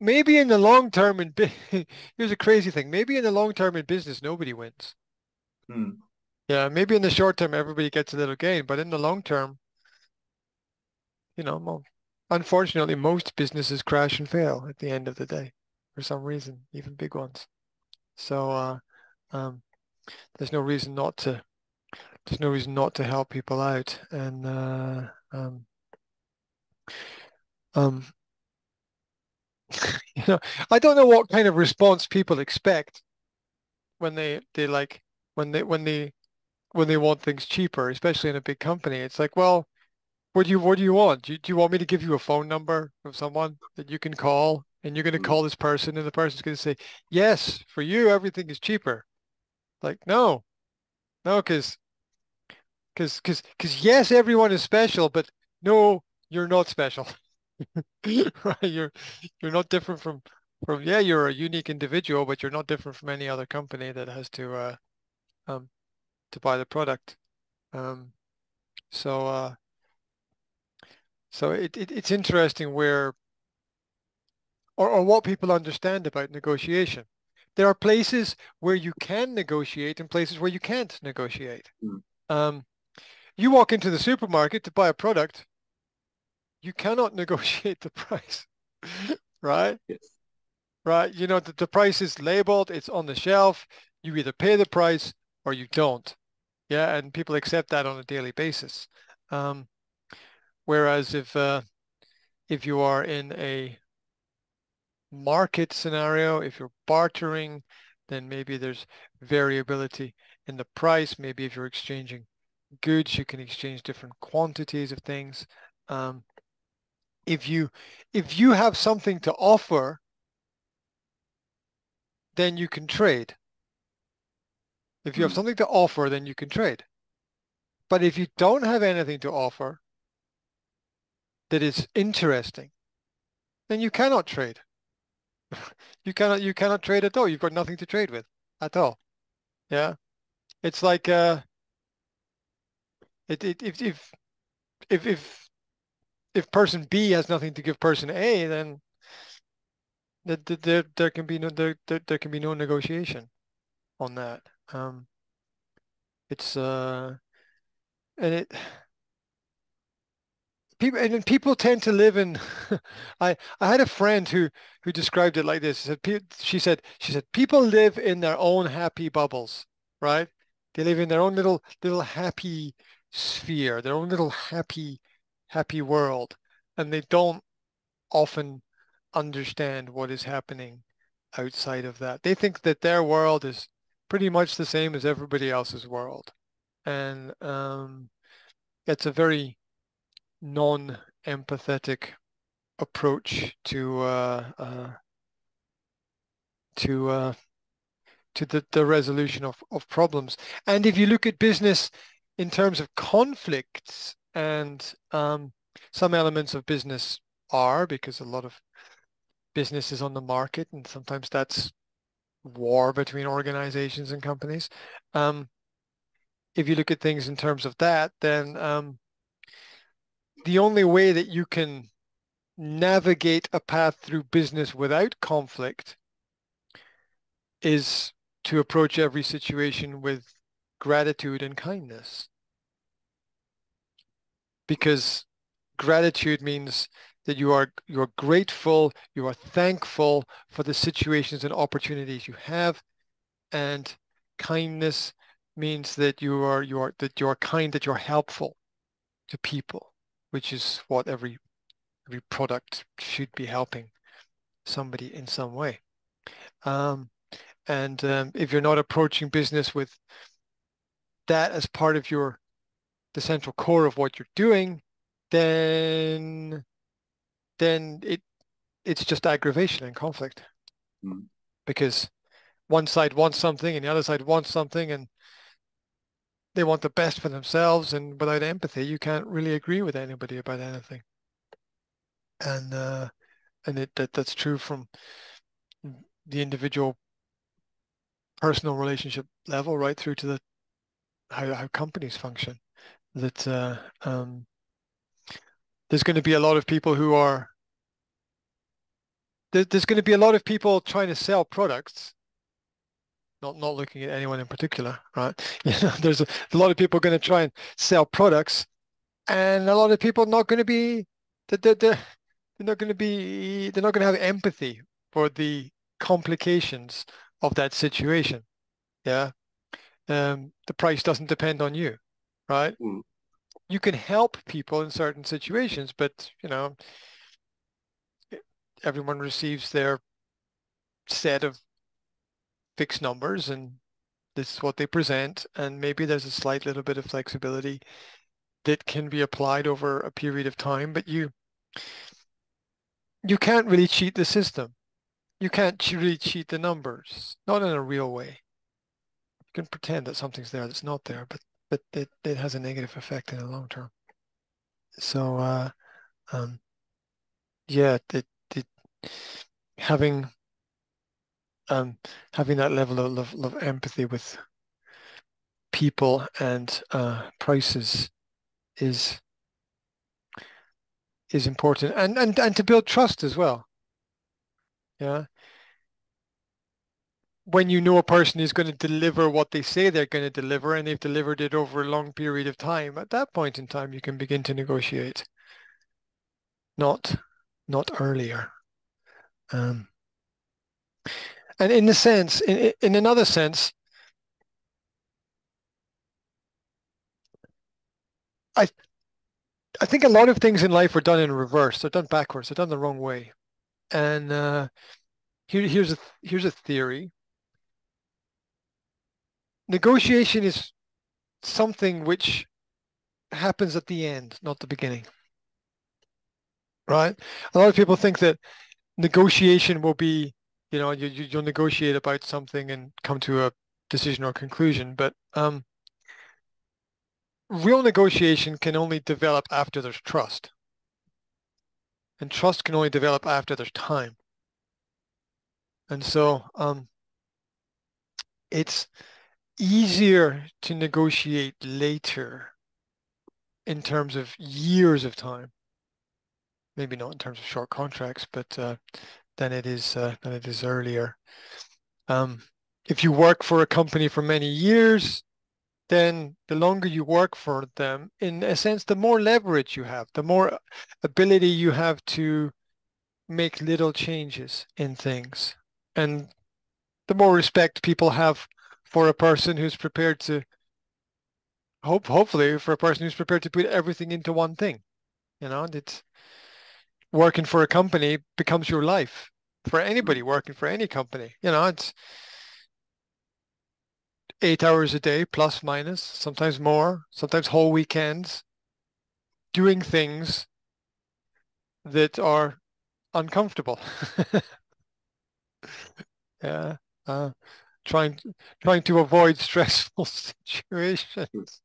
maybe in the long term, in here's a crazy thing. Maybe in the long term in business, nobody wins. Hmm. Yeah, maybe in the short term, everybody gets a little gain, but in the long term, you know, mo unfortunately, most businesses crash and fail at the end of the day for some reason, even big ones. So uh, um, there's no reason not to there's no reason not to help people out and uh, um, um, you know I don't know what kind of response people expect when they they like when they when they when they want things cheaper especially in a big company. It's like well what do you what do you want? Do you, do you want me to give you a phone number of someone that you can call and you're going to mm-hmm. call this person and the person's going to say yes for you everything is cheaper. Like no. No because because because because yes everyone is special but no you're not special right you're you're not different from from yeah you're a unique individual but you're not different from any other company that has to uh um to buy the product. Um so uh so it, it it's interesting where or, or what people understand about negotiation. There are places where you can negotiate and places where you can't negotiate. Mm. um you walk into the supermarket to buy a product you cannot negotiate the price, right? Yes. Right. You know, the, the price is labeled, it's on the shelf. You either pay the price or you don't. Yeah. And people accept that on a daily basis. Um, whereas if, uh, if you are in a market scenario, if you're bartering, then maybe there's variability in the price. Maybe if you're exchanging goods, you can exchange different quantities of things. Um, if you if you have something to offer, then you can trade. If you have Mhm. something to offer, then you can trade. But if you don't have anything to offer that is interesting, then you cannot trade. you cannot you cannot trade at all. You've got nothing to trade with at all. Yeah. It's like uh it, it if if if if if person B has nothing to give person A, then there there, there can be no there, there there can be no negotiation on that. Um, it's uh, and it people and people tend to live in. I I had a friend who who described it like this. She said, she said she said people live in their own happy bubbles, right? They live in their own little little happy sphere, their own little happy happy world, and they don't often understand what is happening outside of that. They think that their world is pretty much the same as everybody else's world. And um, it's a very non-empathetic approach to uh, uh, to uh, to the, the resolution of, of problems. And if you look at business in terms of conflicts and um, some elements of business are because a lot of business is on the market and sometimes that's war between organizations and companies. Um, if you look at things in terms of that, then um, the only way that you can navigate a path through business without conflict is to approach every situation with gratitude and kindness. Because gratitude means that you are you are grateful, you are thankful for the situations and opportunities you have, and kindness means that you are you are that you are kind, that you're helpful to people, which is what every every product should be helping somebody in some way. Um, and um, if you're not approaching business with that as part of your the central core of what you're doing, then then it it's just aggravation and conflict. Mm. because one side wants something and the other side wants something and they want the best for themselves and without empathy you can't really agree with anybody about anything. And uh and it that that's true from the individual personal relationship level right through to the how, how companies function that uh um there's going to be a lot of people who are there, there's going to be a lot of people trying to sell products not not looking at anyone in particular right? You know, there's a, a lot of people going to try and sell products and a lot of people not going to be they're, they're, they're not going to be they're not going to have empathy for the complications of that situation yeah? Um, the price doesn't depend on you right? Mm. you can help people in certain situations but you know everyone receives their set of fixed numbers and this is what they present and maybe there's a slight little bit of flexibility that can be applied over a period of time but you you can't really cheat the system. You can't really cheat the numbers not in a real way. You can pretend that something's there that's not there but but it, it has a negative effect in the long term. So uh um yeah having um, having that level of empathy with people and uh, prices is is important. And, and and to build trust as well. Yeah when you know a person is going to deliver what they say they're going to deliver and they've delivered it over a long period of time at that point in time you can begin to negotiate not not earlier um, and in the sense, in, in another sense, I I think a lot of things in life are done in reverse. They're done backwards. They're done the wrong way. And uh, here, here's a here's a theory. Negotiation is something which happens at the end, not the beginning. Right? A lot of people think that negotiation will be you know, you, you'll negotiate about something and come to a decision or conclusion. But um, real negotiation can only develop after there's trust. And trust can only develop after there's time. And so um, it's easier to negotiate later in terms of years of time. Maybe not in terms of short contracts, but uh, than it is uh, than it is earlier. Um, if you work for a company for many years, then the longer you work for them, in a sense, the more leverage you have, the more ability you have to make little changes in things, and the more respect people have for a person who's prepared to hope hopefully for a person who's prepared to put everything into one thing you know and it's working for a company becomes your life for anybody working for any company. You know, it's eight hours a day, plus minus, sometimes more, sometimes whole weekends, doing things that are uncomfortable. yeah, uh, trying trying to avoid stressful situations.